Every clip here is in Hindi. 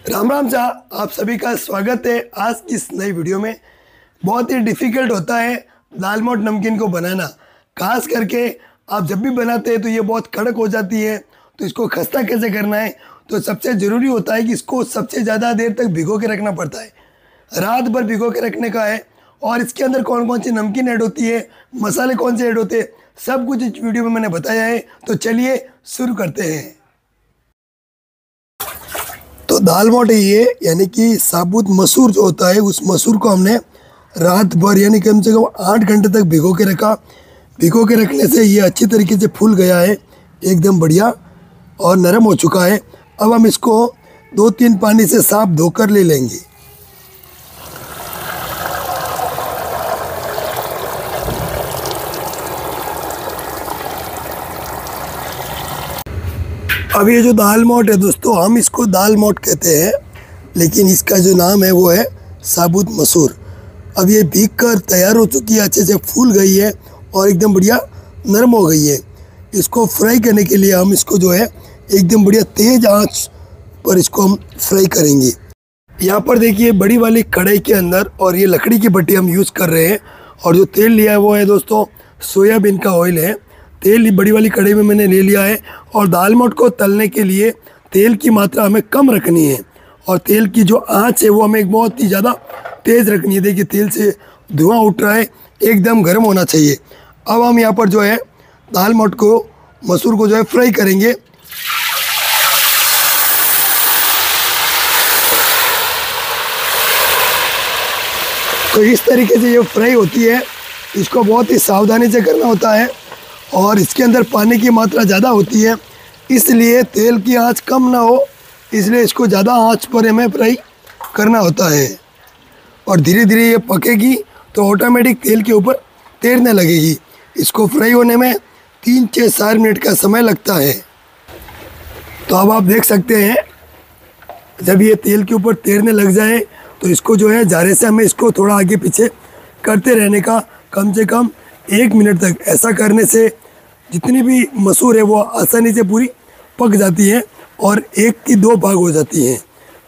राम राम सा आप सभी का स्वागत है आज की इस नई वीडियो में। बहुत ही डिफ़िकल्ट होता है दाल मोट नमकीन को बनाना। खास करके आप जब भी बनाते हैं तो ये बहुत कड़क हो जाती है तो इसको खस्ता कैसे करना है? तो सबसे ज़रूरी होता है कि इसको सबसे ज़्यादा देर तक भिगो के रखना पड़ता है। रात भर भिगो के रखने का है, और इसके अंदर कौन कौन सी नमकीन ऐड होती है, मसाले कौन से ऐड होते हैं, सब कुछ इस वीडियो में मैंने बताया है। तो चलिए शुरू करते हैं। दाल मोट ये यानी कि साबुत मसूर जो होता है, उस मसूर को हमने रात भर, यानी कम से कम आठ घंटे तक भिगो के रखा। भिगो के रखने से ये अच्छी तरीके से फूल गया है, एकदम बढ़िया और नरम हो चुका है। अब हम इसको दो तीन पानी से साफ़ धोकर ले लेंगे। अब ये जो दाल मोट है दोस्तों, हम इसको दाल मोट कहते हैं, लेकिन इसका जो नाम है वो है साबुत मसूर। अब ये भीग कर तैयार हो चुकी है, अच्छे से फूल गई है और एकदम बढ़िया नरम हो गई है। इसको फ्राई करने के लिए हम इसको जो है एकदम बढ़िया तेज़ आँच पर इसको हम फ्राई करेंगे। यहाँ पर देखिए, बड़ी वाली कढ़ाई के अंदर और ये लकड़ी की भट्टी हम यूज़ कर रहे हैं और जो तेल लिया है वो है दोस्तों, सोयाबीन का ऑयल है। तेल बड़ी वाली कढ़ाई में मैंने ले लिया है और दाल मोट को तलने के लिए तेल की मात्रा हमें कम रखनी है और तेल की जो आँच है वो हमें बहुत ही ज़्यादा तेज़ रखनी है। देखिए, तेल से धुआँ उठ रहा है, एकदम गर्म होना चाहिए। अब हम यहाँ पर जो है, दाल मोट को, मसूर को जो है फ्राई करेंगे। तो इस तरीके से ये फ्राई होती है। इसको बहुत ही सावधानी से करना होता है। और इसके अंदर पानी की मात्रा ज़्यादा होती है, इसलिए तेल की आँच कम ना हो, इसलिए इसको ज़्यादा आँच पर हमें फ्राई करना होता है। और धीरे धीरे ये पकेगी तो ऑटोमेटिक तेल के ऊपर तैरने लगेगी। इसको फ्राई होने में तीन छः चार मिनट का समय लगता है। तो अब आप देख सकते हैं, जब ये तेल के ऊपर तैरने लग जाए तो इसको जो है जारे से हमें इसको थोड़ा आगे पीछे करते रहने का कम से कम एक मिनट तक ऐसा करने से जितनी भी मसूर है वो आसानी से पूरी पक जाती है और एक की दो भाग हो जाती हैं।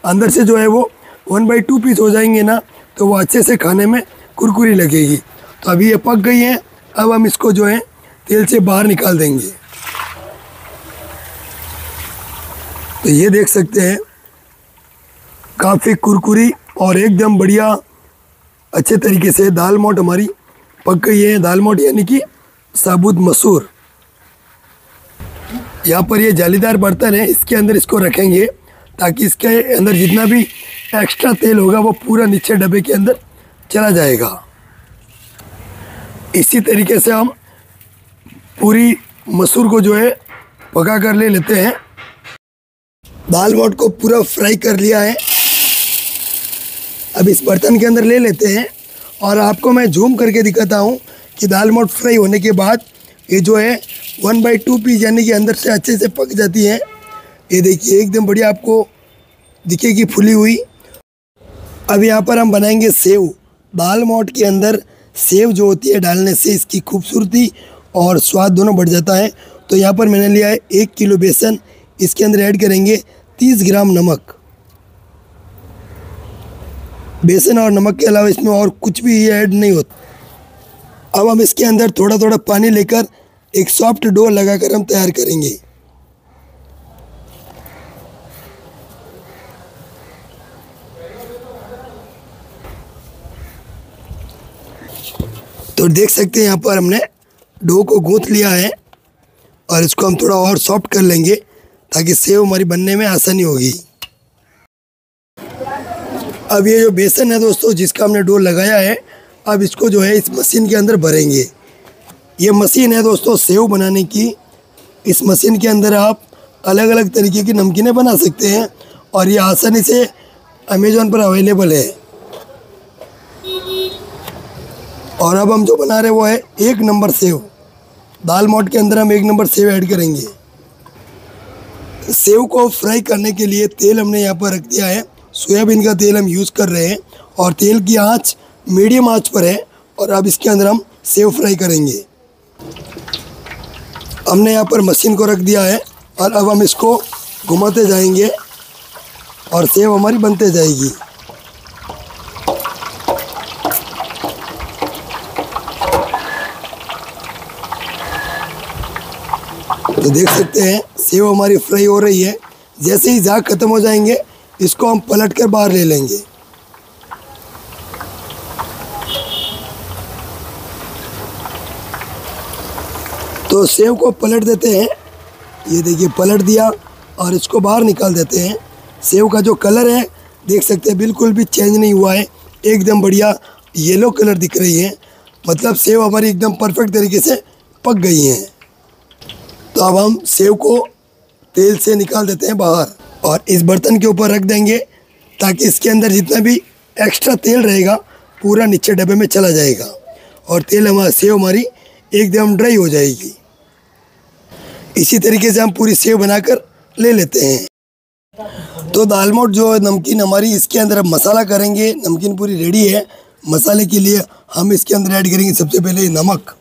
अंदर से जो है वो वन बाई टू पीस हो जाएँगे ना तो वो अच्छे से खाने में कुरकुरी लगेगी। तो अभी ये पक गई हैं, अब हम इसको जो है तेल से बाहर निकाल देंगे। तो ये देख सकते हैं, काफ़ी कुरकुरी और एकदम बढ़िया अच्छे तरीके से दाल मोट हमारी पक गई है दाल मोट यानी कि साबुत मसूर। यहाँ पर ये जालीदार बर्तन है, इसके अंदर इसको रखेंगे ताकि इसके अंदर जितना भी एक्स्ट्रा तेल होगा वो पूरा नीचे डब्बे के अंदर चला जाएगा। इसी तरीके से हम पूरी मसूर को जो है पका कर ले लेते हैं। दाल मोट को पूरा फ्राई कर लिया है। अब इस बर्तन के अंदर ले लेते हैं। और आपको मैं जूम करके दिखाता हूँ कि दाल मोट फ्राई होने के बाद ये जो है वन बाई टू पीस यानी कि अंदर से अच्छे से पक जाती है। ये देखिए, एकदम बढ़िया आपको दिखेगी, फुली हुई। अब यहाँ पर हम बनाएँगे सेव। दाल मोट के अंदर सेव जो होती है डालने से इसकी खूबसूरती और स्वाद दोनों बढ़ जाता है। तो यहाँ पर मैंने लिया है एक किलो बेसन। इसके अंदर ऐड करेंगे तीस ग्राम नमक। बेसन और नमक के अलावा इसमें और कुछ भी ऐड नहीं होता। अब हम इसके अंदर थोड़ा थोड़ा पानी लेकर एक सॉफ्ट डो लगाकर हम तैयार करेंगे। तो देख सकते हैं यहाँ पर हमने डो को गूंथ लिया है और इसको हम थोड़ा और सॉफ्ट कर लेंगे ताकि सेव हमारी बनने में आसानी होगी। अब ये जो बेसन है दोस्तों, जिसका हमने डो लगाया है, अब इसको जो है इस मशीन के अंदर भरेंगे। ये मशीन है दोस्तों, सेव बनाने की। इस मशीन के अंदर आप अलग अलग तरीके की नमकीनें बना सकते हैं और ये आसानी से अमेज़ोन पर अवेलेबल है। और अब हम जो बना रहे वो है एक नंबर सेव। दाल मोट के अंदर हम एक नंबर सेव ऐड करेंगे। सेव को फ्राई करने के लिए तेल हमने यहाँ पर रख दिया है। सोयाबीन का तेल हम यूज़ कर रहे हैं और तेल की आँच मीडियम आँच पर है और अब इसके अंदर हम सेव फ्राई करेंगे। हमने यहाँ पर मशीन को रख दिया है और अब हम इसको घुमाते जाएँगे और सेव हमारी बनते जाएगी। तो देख सकते हैं, सेव हमारी फ्राई हो रही है। जैसे ही झाग खत्म हो जाएँगे इसको हम पलट कर बाहर ले लेंगे। तो सेव को पलट देते हैं। ये देखिए, पलट दिया और इसको बाहर निकाल देते हैं। सेव का जो कलर है, देख सकते हैं, बिल्कुल भी चेंज नहीं हुआ है। एकदम बढ़िया येलो कलर दिख रही है। मतलब सेव हमारी एकदम परफेक्ट तरीके से पक गई हैं। तो अब हम सेव को तेल से निकाल देते हैं बाहर। और इस बर्तन के ऊपर रख देंगे ताकि इसके अंदर जितना भी एक्स्ट्रा तेल रहेगा, पूरा नीचे डब्बे में चला जाएगा। और तेल हमारा सेव हमारी एकदम ड्राई हो जाएगी। इसी तरीके से हम पूरी सेव बनाकर ले लेते हैं। तो दाल मोट जो नमकीन हमारी इसके अंदर अब मसाला करेंगे। नमकीन पूरी रेडी है। मसाले के लिए हम इसके अंदर ऐड करेंगे सबसे पहले नमक।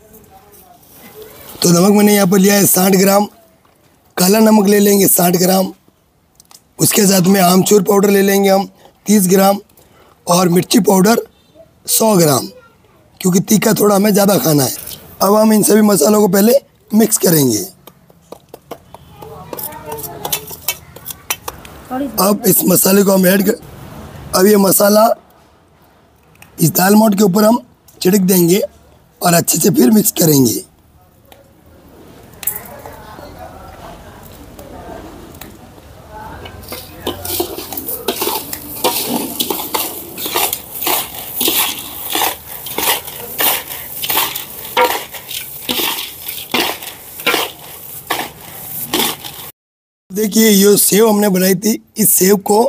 तो नमक मैंने यहाँ पर लिया है साठ ग्राम। काला नमक ले लेंगे साठ ग्राम। उसके साथ में आमचूर पाउडर ले लेंगे हम, तीस ग्राम और मिर्ची पाउडर सौ ग्राम, क्योंकि तीखा थोड़ा हमें ज़्यादा खाना है। अब हम इन सभी मसालों को पहले मिक्स करेंगे। अब इस मसाले को हम ऐड कर, अब ये मसाला इस दाल मोट के ऊपर हम छिड़क देंगे और अच्छे से फिर मिक्स करेंगे। देखिए, ये सेव हमने बनाई थी। इस सेव को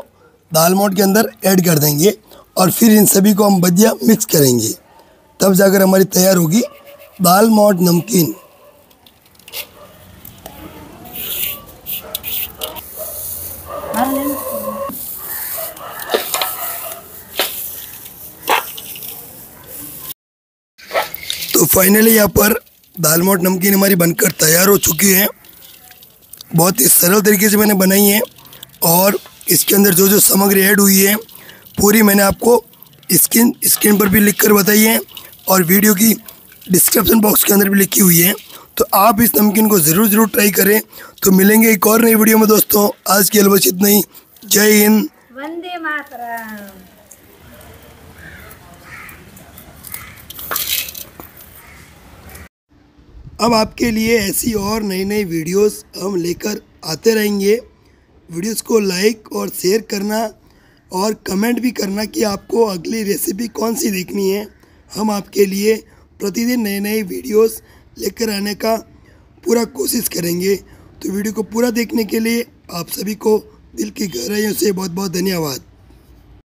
दाल मोट के अंदर ऐड कर देंगे और फिर इन सभी को हम बजिया मिक्स करेंगे। तब जाकर हमारी तैयार होगी दाल मोट नमकीन। तो फाइनली यहाँ पर दाल मोट नमकीन हमारी बनकर तैयार हो चुकी है। बहुत ही सरल तरीके से मैंने बनाई है और इसके अंदर जो जो सामग्री ऐड हुई है, पूरी मैंने आपको स्क्रीन स्क्रीन पर भी लिख कर बताई है और वीडियो की डिस्क्रिप्शन बॉक्स के अंदर भी लिखी हुई है। तो आप इस नमकीन को ज़रूर ज़रूर ट्राई करें। तो मिलेंगे एक और नई वीडियो में दोस्तों। आज के लिए बस इतना ही। जय हिंद। वंदे मातरम। अब आपके लिए ऐसी और नई नई वीडियोस हम लेकर आते रहेंगे। वीडियोस को लाइक और शेयर करना और कमेंट भी करना कि आपको अगली रेसिपी कौन सी देखनी है। हम आपके लिए प्रतिदिन नए नए वीडियोस लेकर आने का पूरा कोशिश करेंगे। तो वीडियो को पूरा देखने के लिए आप सभी को दिल की गहराइयों से बहुत बहुत धन्यवाद।